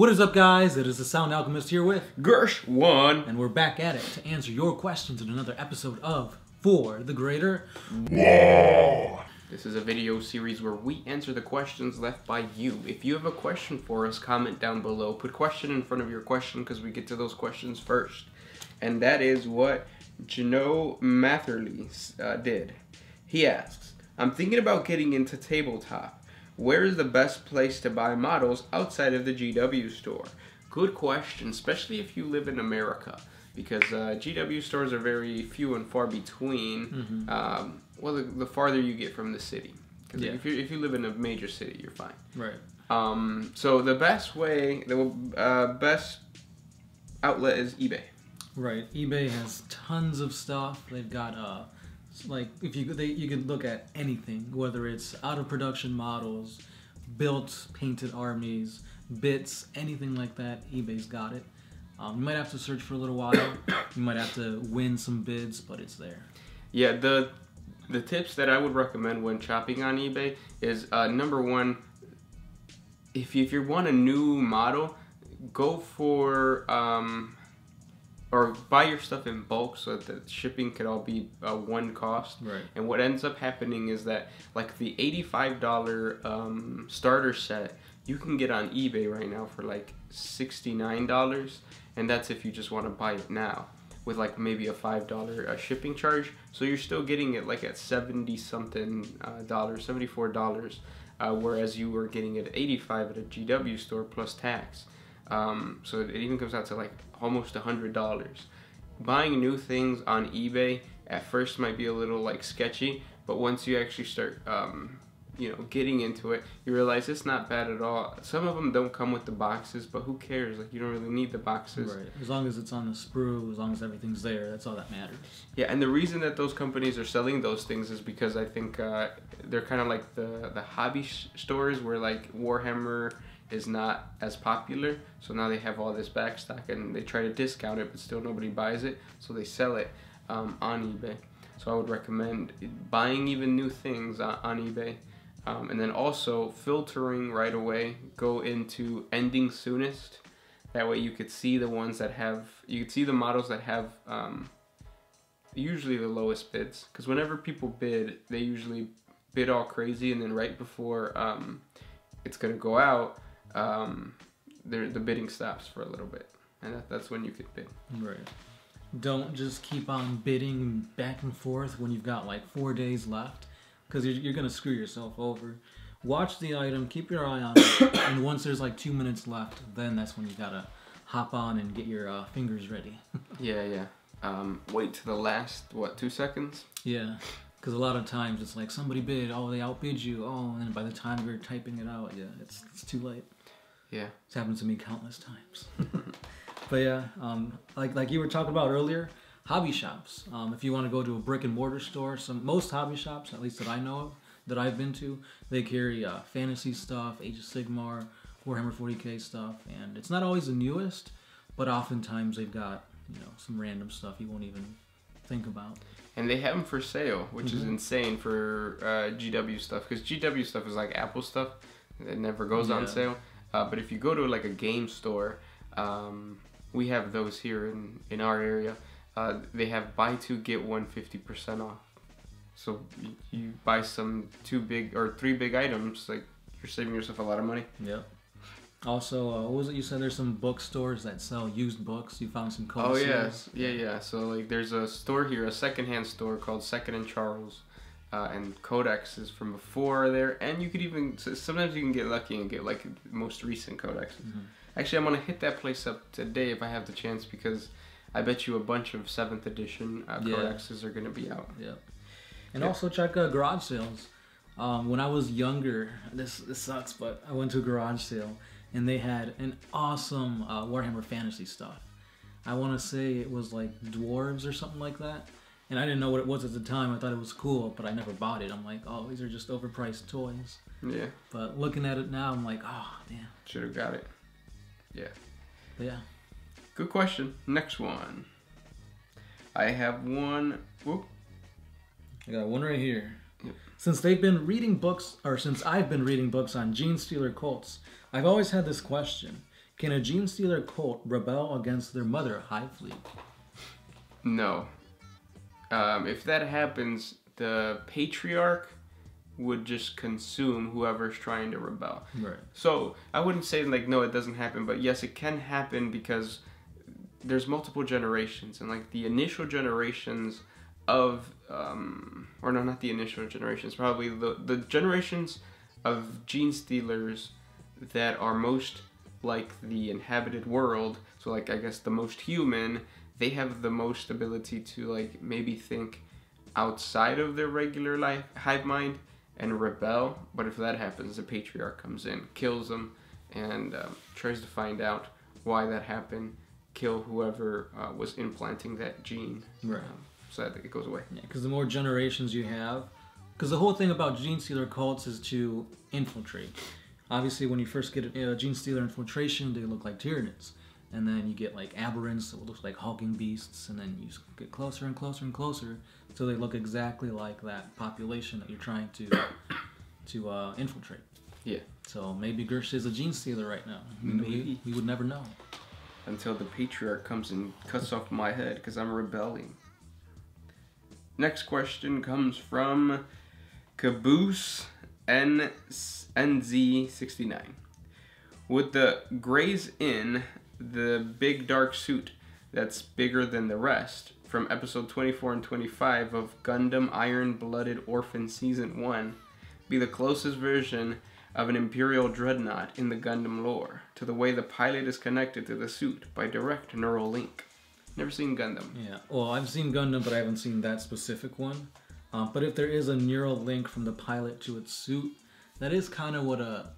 What is up, guys? It is the Sound Alchemist here with, Gershwin. and we're back at it to answer your questions in another episode of For the Greater. This is a video series where we answer the questions left by you. If you have a question for us, comment down below. Put question in front of your question because we get to those questions first. And that is what Jano Matherly uh, did. He asks, I'm thinking about getting into tabletop. Where is the best place to buy models outside of the GW store? Good question, especially if you live in America, because uh, GW stores are very few and far between. Um, well, the, the farther you get from the city, because Yeah. if you if you live in a major city, you're fine. Right. Um, so the best way, the uh, best outlet is eBay. Right. eBay has tons of stuff. They've got uh, like if you they, you can look at anything, whether it's out of production models, built painted armies, bits, anything like that. eBay's got it. Um, you might have to search for a little while. you might have to win some bids, but it's there. Yeah, the the tips that I would recommend when shopping on eBay is uh, number one, if you, if you want a new model, go for um, or buy your stuff in bulk so that the shipping could all be uh, one cost. Right. And what ends up happening is that like the eighty-five dollar um, starter set you can get on eBay right now for like sixty-nine dollars, and that's if you just want to buy it now with like maybe a five dollar uh, shipping charge. So you're still getting it like at seventy something uh, dollars, seventy-four dollars, uh, whereas you were getting it at eighty-five at a GW store plus tax. Um, so it even comes out to like almost a hundred dollars. Buying new things on eBay at first might be a little like sketchy, but once you actually start, um, you know, getting into it, you realize it's not bad at all. Some of them don't come with the boxes, but who cares? Like you don't really need the boxes. Right. As long as it's on the sprue, as long as everything's there, that's all that matters. Yeah, and the reason that those companies are selling those things is because I think uh, they're kind of like the the hobby sh- stores where like Warhammer is not as popular, so now they have all this backstock and they try to discount it, but still nobody buys it, so they sell it um, on eBay. So I would recommend buying even new things on, on eBay. Um, and then also filtering right away, go into ending soonest. That way you could see the ones that have, you could see the models that have um, usually the lowest bids because whenever people bid they usually bid all crazy and then right before um, it's to go out um, the the bidding stops for a little bit and that, that's when you could bid Right. Don't just keep on bidding back and forth when you've got like four days left, because you're, you're gonna screw yourself over. Watch the item, keep your eye on it, and once there's like two minutes left, then that's when you gotta hop on and get your uh, fingers ready. yeah yeah um, wait to the last what two seconds yeah, because a lot of times it's like somebody bid, oh they outbid you, oh, and then by the time you're typing it out, yeah, it's it's too late. Yeah It's happened to me countless times. but yeah, um, like like you were talking about earlier, hobby shops. Um, if you want to go to a brick and mortar store, some most hobby shops, at least that I know of, that I've been to, they carry uh, fantasy stuff, Age of Sigmar, Warhammer 40k stuff, and it's not always the newest, but oftentimes they've got you know some random stuff you won't even think about. and they have them for sale which is insane for uh, gw stuff because gw stuff is like apple stuff it never goes on sale uh, but if you go to like a game store um, we have those here in, in our area uh, they have buy two get one 50% off so you, buy some two big or three big items like you're saving yourself a lot of money Yep. Also, uh, what was it you said? There's some bookstores that sell used books. You found some Oh yes, yeah, yeah. So like, there's a store here, a secondhand store called Second and Charles, uh, and Codex is from before there, and you could even sometimes you can get lucky and get like most recent codexes. Mhm. Actually, I'm gonna hit that place up today if I have the chance because I bet you a bunch of seventh edition uh, Yeah. codexes are gonna be out. Yep. And Yeah. also check uh, garage sales. Um, when I was younger, this this sucks, but I went to a garage sale and they had an awesome uh, Warhammer Fantasy stuff. I want to say it was like dwarves or something like that. And I didn't know what it was at the time. I thought it was cool, but I never bought it. I'm like, oh, these are just overpriced toys. Yeah, But looking at it now, I'm like, oh, damn. should have got it. But yeah. Good question. Next one. I have one. Whoop. I got one right here. Yep. Since they've been reading books, or since I've been reading books on Genestealer cults, I've always had this question. Can a genestealer cult rebel against their mother, Hive Fleet? No. Um, if that happens, the patriarch would just consume whoever's trying to rebel. Right. So I wouldn't say like no, it doesn't happen, but yes, it can happen because there's multiple generations, and like the initial generations of, um, or no, not the initial generations, probably the the generations of genestealers that are most like the inhabited world. So like I guess the most human, they have the most ability to like maybe think outside of their regular life hive mind and rebel. But if that happens, the patriarch comes in, kills them, and um, tries to find out why that happened, kill whoever uh, was implanting that gene, Right. um, so that it goes away. Yeah, because the more generations you have, because the whole thing about genestealer cults is to infiltrate. Obviously, when you first get a genestealer infiltration, they look like Tyranids. And then you get like aberrants that look like hulking beasts, and then you get closer and closer and closer until they look exactly like that population that you're trying to to uh, infiltrate. Yeah. So maybe Gersh is a genestealer right now. Maybe. we would never know. until the patriarch comes and cuts off my head because I'm rebelling. Next question comes from Caboose N- NZ69. Would the Graze Ein, the big dark suit that's bigger than the rest, from episode 24 and 25 of Gundam Iron Blooded Orphan Season 1, be the closest version of an Imperial dreadnought in the Gundam lore, to the way the pilot is connected to the suit by direct neural link. Never seen Gundam. Yeah. Well, I've seen Gundam, but I haven't seen that specific one. Um, but if there is a neural link from the pilot to its suit, that is kind of what a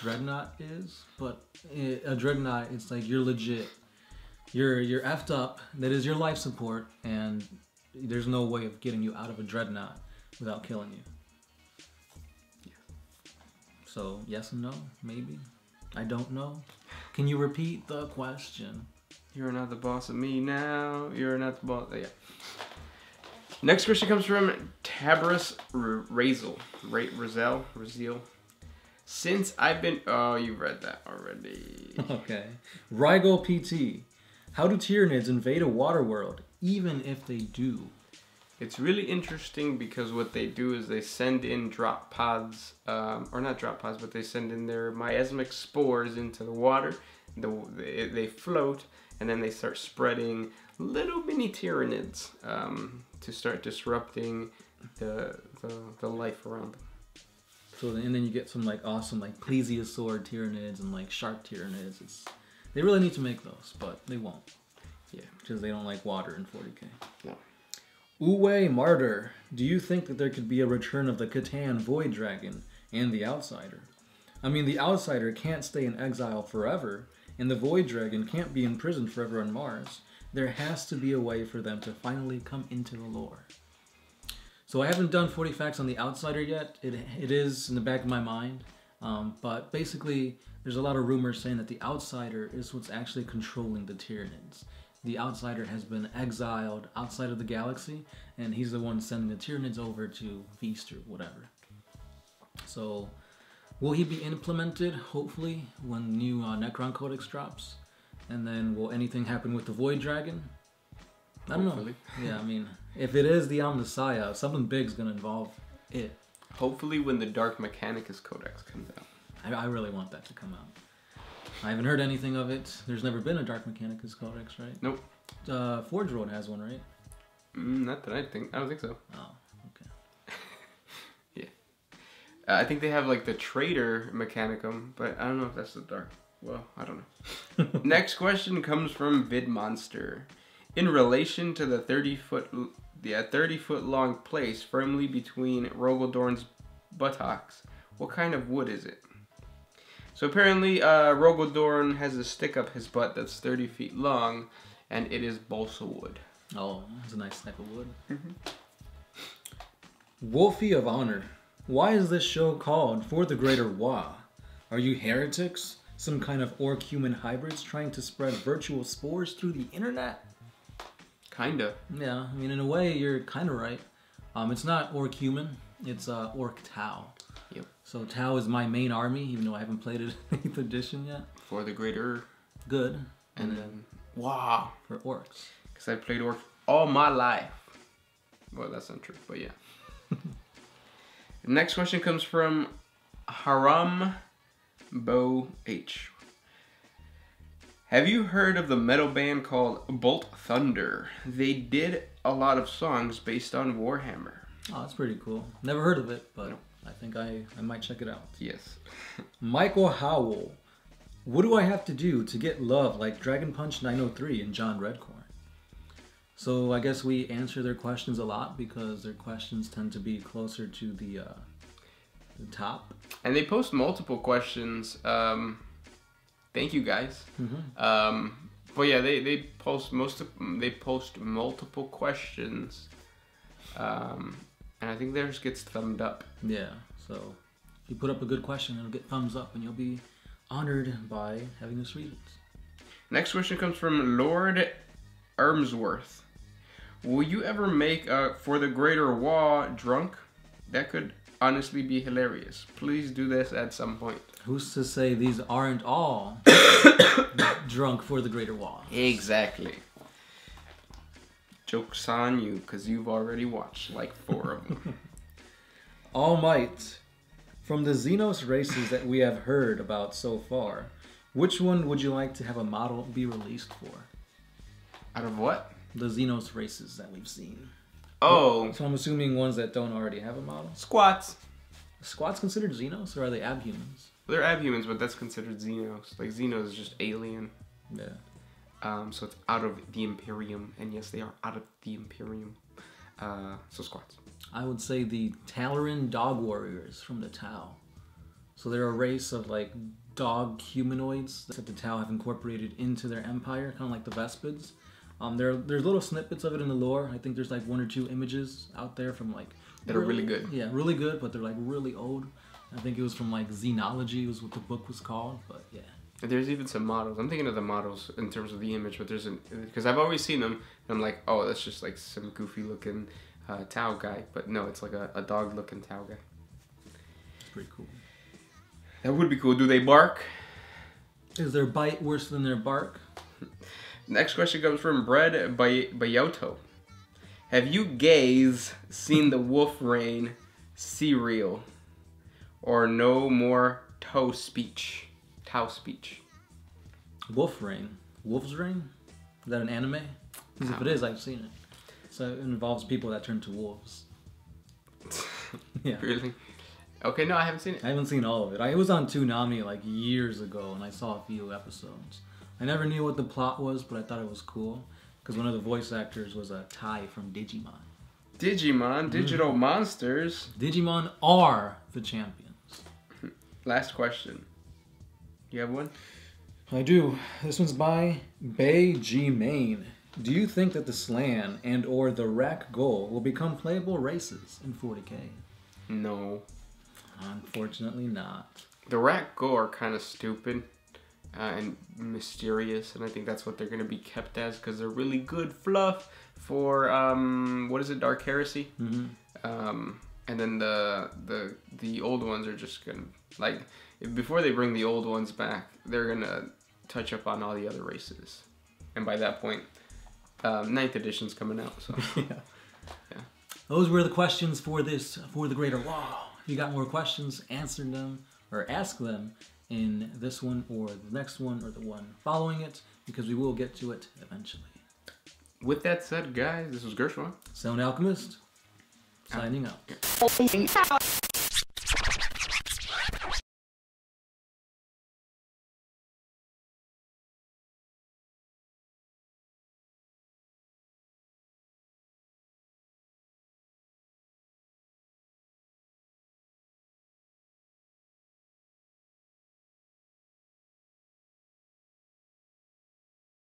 dreadnought is. But a dreadnought, it's like you're legit. You're you're effed up. That is your life support, and there's no way of getting you out of a dreadnought without killing you. Yeah. So yes and no, maybe. I don't know. Can you repeat the question? You're not the boss of me now. You're not the boss. Yeah. Next question comes from Tabris Razel. Ra- Razel? Razel. Since I've been. Oh, you read that already. Okay. Rygo PT. How do Tyranids invade a water world, even if they do? It's really interesting because what they do is they send in drop pods, um, or not drop pods, but they send in their miasmic spores into the water. The, they, they float, and then they start spreading little mini tyranids um, to start disrupting the, the, the life around them. So and then you get some like awesome like plesiosaur Tyranids and like shark Tyranids. It's they really need to make those, but they won't Yeah. because they don't like water in 40k. No. Uwe Martyr, do you think that there could be a return of the C'tan Void Dragon and the Outsider? I mean, the Outsider can't stay in exile forever, and the Void Dragon can't be imprisoned forever on Mars. There has to be a way for them to finally come into the lore. So I haven't done 40 facts on the Outsider yet. It, it is in the back of my mind. Um, but basically, there's a lot of rumors saying that the Outsider is what's actually controlling the Tyranids. The Outsider has been exiled outside of the galaxy, and he's the one sending the Tyranids over to Feast or whatever. So, will he be implemented, hopefully, when new uh, Necron Codex drops? And then, will anything happen with the Void Dragon? I don't Hopefully. know. Yeah, I mean, if it is the Omnissiah, something big's gonna involve it. Hopefully, when the Dark Mechanicus Codex comes out. I, I really want that to come out. I haven't heard anything of it. There's never been a Dark Mechanicus Codex, right? Nope. Uh, Forge World has one, right? Mm, not that I think. I don't think so. Oh, okay. Uh, I think they have like the Traitor Mechanicum, but I don't know if that's the dark. Well, I don't know. Next question comes from Vidmonster. In relation to the 30 foot, the uh, 30 foot long place firmly between Rogal Dorn's buttocks, what kind of wood is it? So apparently, uh, Rogaldorn has a stick up his butt that's 30 feet long, and it is balsa wood. Oh, it's a nice type of wood. Wolfie of Honor. Why is this show called For the Greater WAAAGH? Are you heretics? Some kind of orc human hybrids trying to spread virtual spores through the internet? Kinda. Yeah, I mean, in a way, you're kind of right. Um, it's not orc human, it's uh, orc Tau. Yep. So Tau is my main army, even though I haven't played it in 8th edition yet. For the greater. good, and then WAAAGH, for orcs. because I played orc all my life. Well, that's not true, but yeah. Next question comes from Haram Bo H. Have you heard of the metal band called Bolt Thrower? They did a lot of songs based on Warhammer. Oh, that's pretty cool. Never heard of it, but I think I, I might check it out. Yes. Michael Howell. What do I have to do to get love like Dragon Punch 903 and John Redcorn? So I guess we answer their questions a lot because their questions tend to be closer to the, uh, the top. And they post multiple questions. Um, thank you guys. Um, but yeah, they, they post most of they post multiple questions. Um, and I think theirs gets thumbed up. Yeah. So if you put up a good question, it'll get thumbs up and you'll be honored by having us read it. Next question comes from Lord Ermsworth. Will you ever make a For the Greater WAAAGH drunk? That could honestly be hilarious. Please do this at some point. Who's to say these aren't all drunk for the greater WAAAGH? Exactly. Joke's on you, because you've already watched like four of them. All Might. From the Xenos races that we have heard about so far, which one would you like to have a model be released for? Out of what? The Xenos races that we've seen. Oh, So I'm assuming ones that don't already have a model. squats. Squats considered Xenos or are they abhumans? They're abhumans, but that's considered Xenos. Like Xenos is just alien. Yeah. Um, so it's out of the Imperium, and yes, they are out of the Imperium. Uh, so squats. I would say the Tarellian dog warriors from the Tau. So they're a race of like dog humanoids that the Tau have incorporated into their empire, kind of like the Vespids. Um, there, there's little snippets of it in the lore. I think there's like one or two images out there from like That are really good. Yeah, really good, but they're like really old. I think it was from like Xenology was what the book was called, but yeah. And There's even some models. I'm thinking of the models in terms of the image, but there's an because I've always seen them, and I'm like, oh, that's just like some goofy looking uh, Tau guy. But no, it's like a, a dog looking Tau guy. It's pretty cool. That would be cool. Do they bark? Is their bite worse than their bark? Next question comes from Bread by Bayoto. Have you gays seen the Wolf Rain serial? Or no more toe speech? Tau speech. Wolf Ring. Wolf's Ring? Is that an anime? Because if it is, I've seen it. So it involves people that turn to wolves. yeah. Really? Okay, no, I haven't seen it. I haven't seen all of it. I it was on Toonami like years ago, and I saw a few episodes. I never knew what the plot was, but I thought it was cool because one of the voice actors was a Tai from Digimon. Digimon, Digital mm. Monsters. Digimon are the champions. Last question. You have one? I do. This one's by Bay G Main. Do you think that the Slann and or the Rack Goal will become playable races in 40k? No. Unfortunately not. The Rak'Gol are kind of stupid uh, and mysterious, and I think that's what they're going to be kept as because they're really good fluff for um, what is it, Dark Heresy? hmm Um, and then the the the old ones are just gonna like before they bring the old ones back, they're gonna touch up on all the other races, and by that point, um, ninth edition's coming out. So yeah. Yeah. Those were the questions for this for the Greater WAAAGH. If you got more questions, answer them or ask them in this one or the next one or the one following it because we will get to it eventually. with that said, guys, this was Gershwin. Sound Alchemist, signing out.